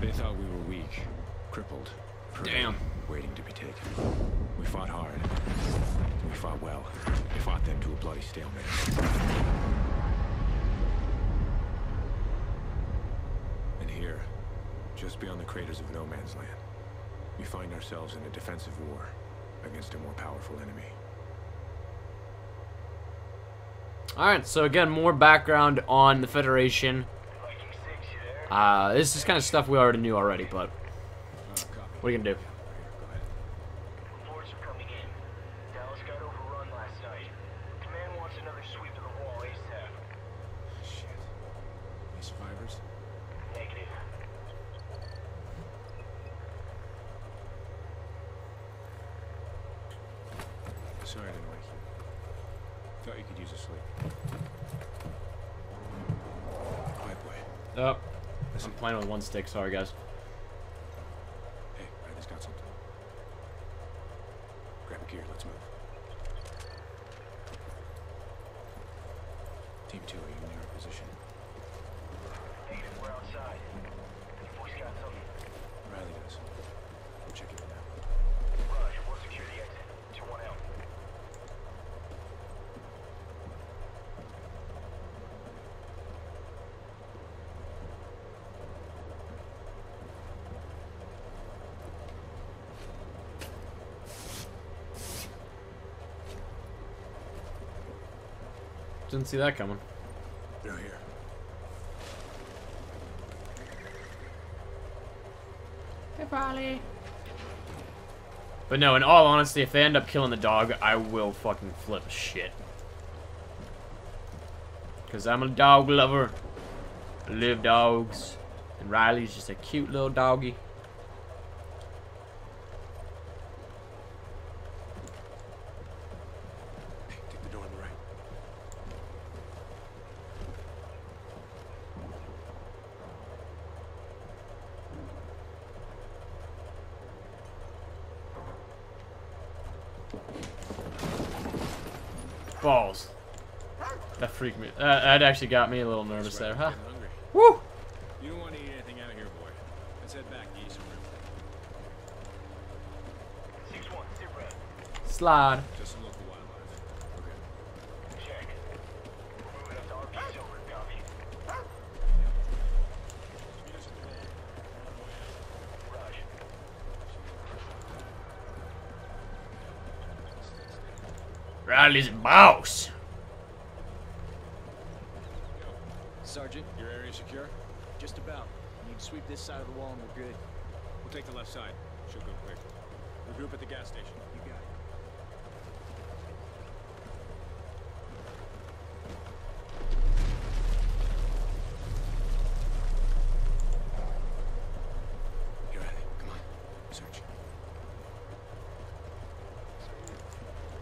They thought we were weak, crippled, Damn. waiting to be taken. We fought hard. We fought well. We fought them to a bloody stalemate. And here, just beyond the craters of No Man's Land, we find ourselves in a defensive war against a more powerful enemy. Alright, so again, more background on the Federation. Uh, this is kind of stuff we already knew already, but what are you gonna do? Reports are coming in. Dallas got overrun last night. Command wants another sweep of the wall ASAP. Any survivors? Negative. Sorry I didn't wake you. Thought you could use a sleep. Quiet boy. I'm playing with one stick. Sorry, guys. Hey, Riley's got something. Grab a gear, let's move. Team 2, are you in your position? Negative, we're outside. The boys got something. Riley does. We'll check it out. Raj, we'll secure the exit. 2-1 out. Didn't see that coming. They're here. But no, in all honesty, if they end up killing the dog, I will fucking flip shit. Because I'm a dog lover. I love dogs. And Riley's just a cute little doggy. Hey, take the door on the right. Balls. That freaked me. That, that actually got me a little nervous there, huh? Woo! You don't want to eat anything out here, boy. Let's head back to East Rim. 6-1, sit rep. Slide. Just Boss. Sergeant, Your area secure? just about. Need to sweep this side of the wall and we're good. We'll take the left side. Should go quick. Regroup at the gas station. You got it. Here, Riley. Come on. Search.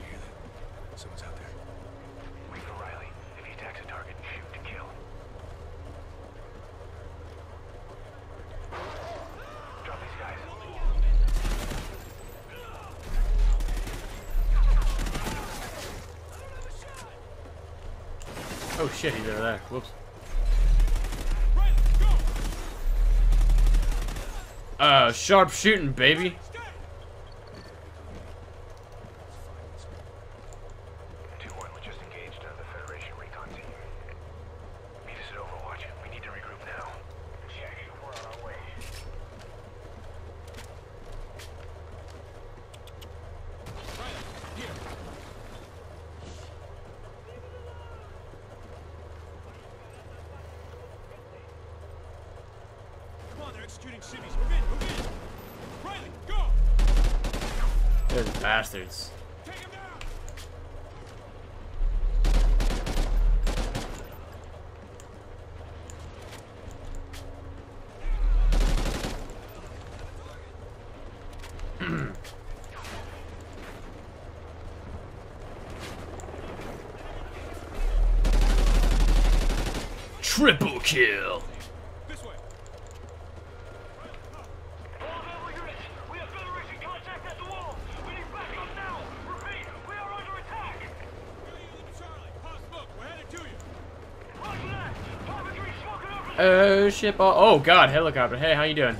You hear that? Someone's out there. wait for Riley. If he attacks a target, shoot to kill. Drop these guys. Oh shit, he's over there. Whoops. Uh, sharp shooting, baby. Shooting. Move in, move in. Riley, go! They're bastards. Triple kill! Oh shit! Oh god, helicopter. Hey, how you doing?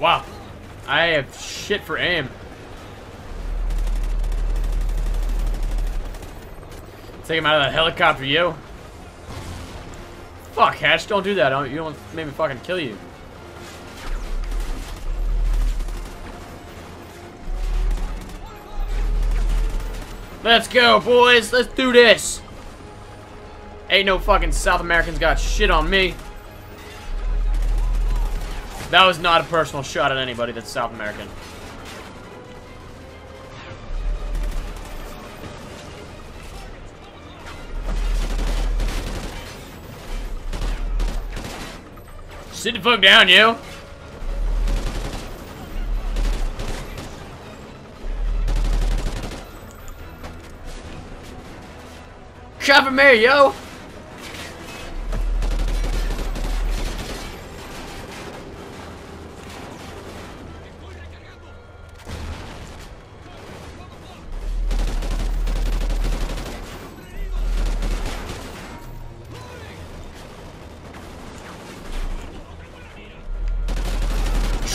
Wow, I have shit for aim. Take him out of that helicopter, yo. Fuck, Hatch, don't do that. You don't make me fucking kill you. Let's go, boys. Let's do this. Ain't no fucking South Americans got shit on me. That was not a personal shot at anybody that's South American. Sit the fuck down, yo. Cover me, yo.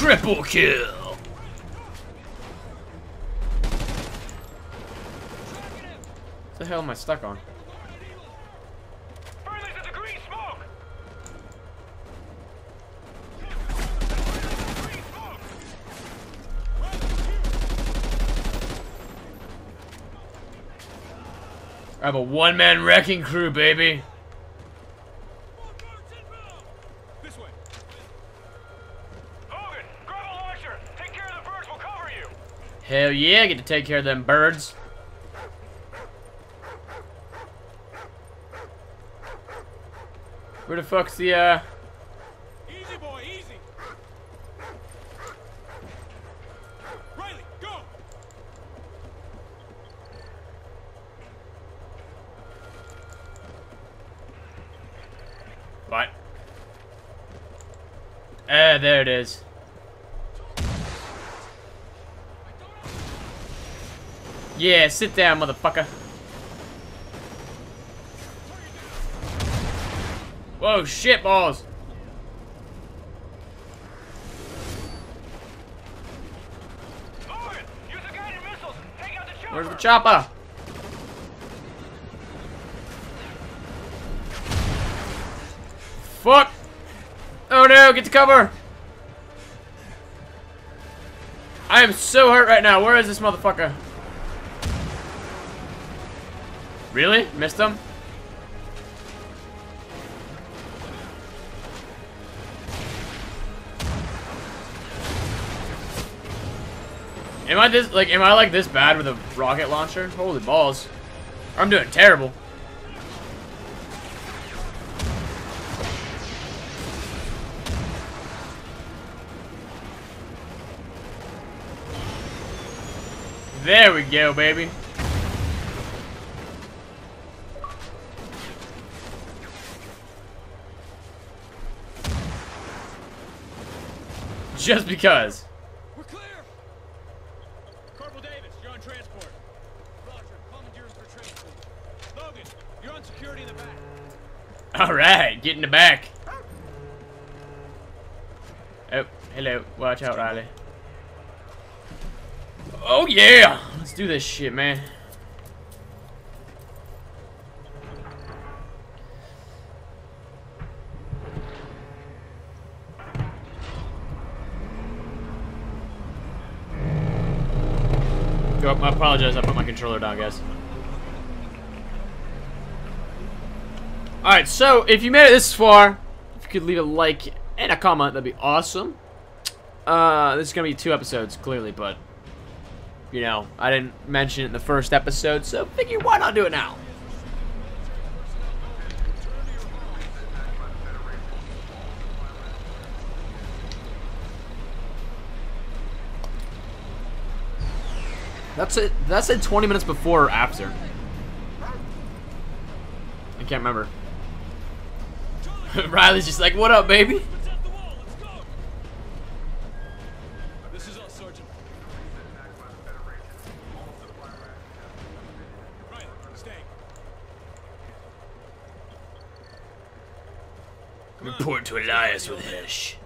Triple kill. What the hell am I stuck on? Friendly's at the green smoke. Green smoke. I have a one-man wrecking crew, baby. This way. Logan, grab a launcher. Take care of the birds. We'll cover you. Hell yeah, I get to take care of them birds. Where the fuck's the, uh... Easy, boy, easy. Riley, go. What? Ah, there it is. Yeah, sit down, motherfucker. Whoa, shit balls. Where's the chopper? Fuck! Oh no, get to cover! I am so hurt right now. Where is this motherfucker? Really? Missed him? Am I this like am I like this bad with a rocket launcher? Holy balls. I'm doing terrible. There we go, baby. Just because. We're clear. Corporal Davis, you're on transport. Roger. Commandeers for transport. Logan, you're on security in the back. Alright, get in the back. Oh, hello. Watch out, Riley. Oh, yeah! Let's do this shit, man. I apologize, I put my controller down, guys. Alright, so if you made it this far, if you could leave a like and a comment, that'd be awesome. Uh, this is gonna be two episodes, clearly, but you know, I didn't mention it in the first episode, so figure why not do it now? That's it. That's it. 20 minutes before or after. I can't remember. Riley's just like, "What up, baby?" Protect the wall. Let's go. This is us, Sergeant. Report to Elias with Hesh.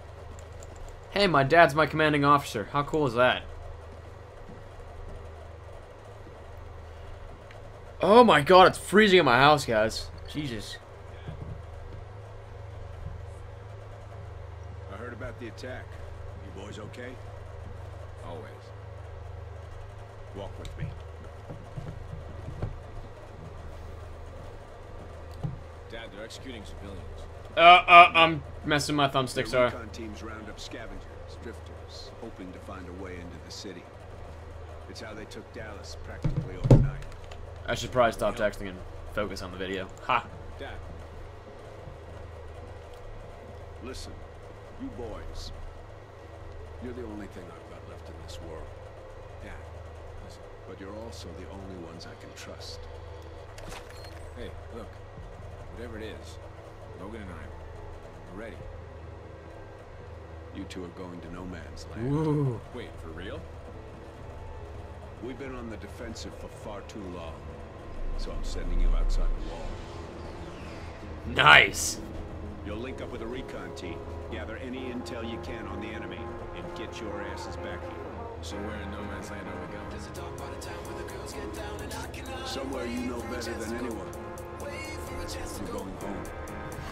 Hey, my dad's my commanding officer. How cool is that? Oh my god, it's freezing in my house, guys. Jesus. I heard about the attack. You boys okay? Always. Walk with me. Dad, they're executing civilians. Uh, uh, I'm messing my thumbstick, sorry. recon teams round up scavengers, drifters, hoping to find a way into the city. It's how they took Dallas practically overnight. I should probably stop texting and focus on the video. Ha. Dad, Listen, you boys. You're the only thing I've got left in this world. Dad, listen. But you're also the only ones I can trust. Hey, look. Whatever it is, Logan and I, we're ready. You two are going to no man's land. Ooh. Wait, for real? We've been on the defensive for far too long. So I'm sending you outside the wall. Nice. You'll link up with a recon team, gather any intel you can on the enemy, and get your asses back here. So where in no man's land are we going? Somewhere you know better than anyone. You're going home.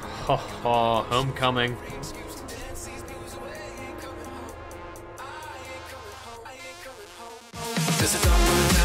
Ho ho, homecoming. There's a dark